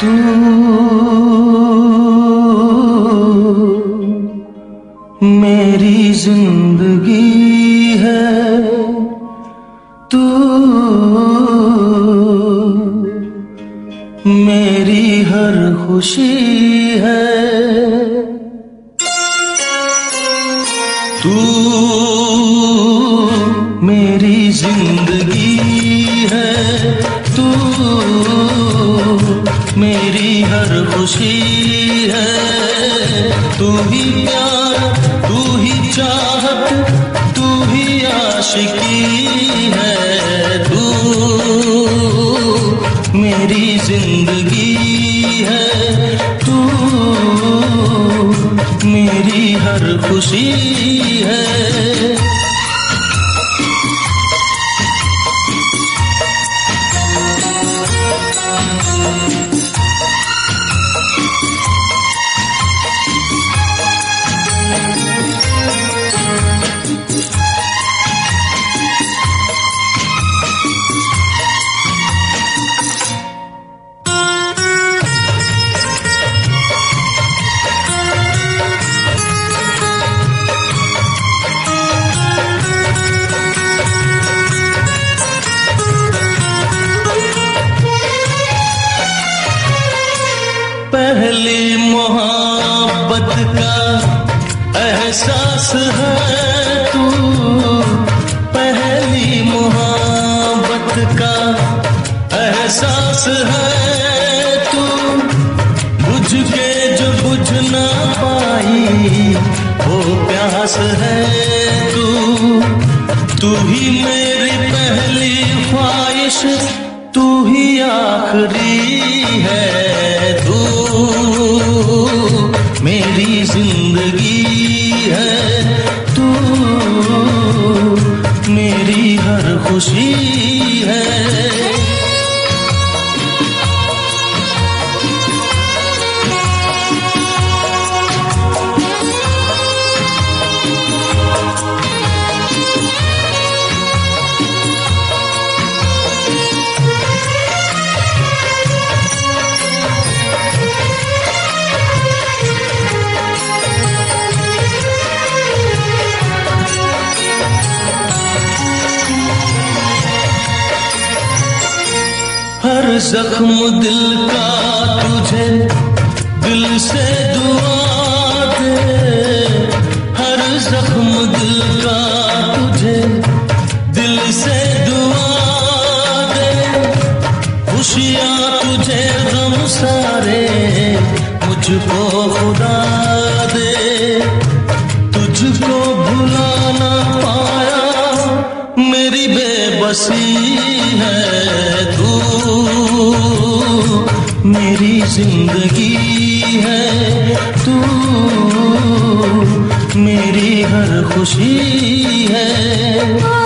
तू। मेरी ज़िंदगी है तू। मेरी हर खुशी है। तू मेरी ज़िंदगी है तू। मेरी हर खुशी है। तू ही प्यार, तू ही चाहत, तू ही आशिकी है। तू मेरी ज़िंदगी है। तू मेरी हर खुशी है। मोहब्बत का एहसास है तू। पहली मोहब्बत का एहसास है तू। बुझ के जो बुझ ना पाई, वो प्यास है तू। तू ही मेरी पहली ख्वाहिश, तू ही आखिरी है। हर जख्म दिल का तुझे, दिल से दुआ दे। हर जख्म दिल का तुझे, दिल से दुआ दे। खुशियाँ तुझे गम सारे मुझको खुदा दे। तुझको भुला ना पाया, मेरी बेबसी मेरी ज़िंदगी है तू मेरी हर खुशी है।